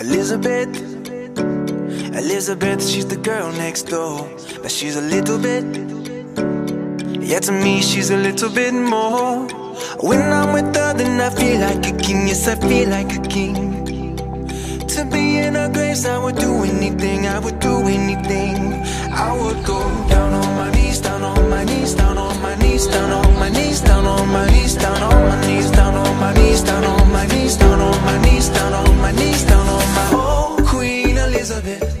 Elizabeth, Elizabeth, she's the girl next door. But she's a little bit, yeah, to me, she's a little bit more. When I'm with her, then I feel like a king. Yes, I feel like a king. To be in her grace, I would do anything. I would do anything. vez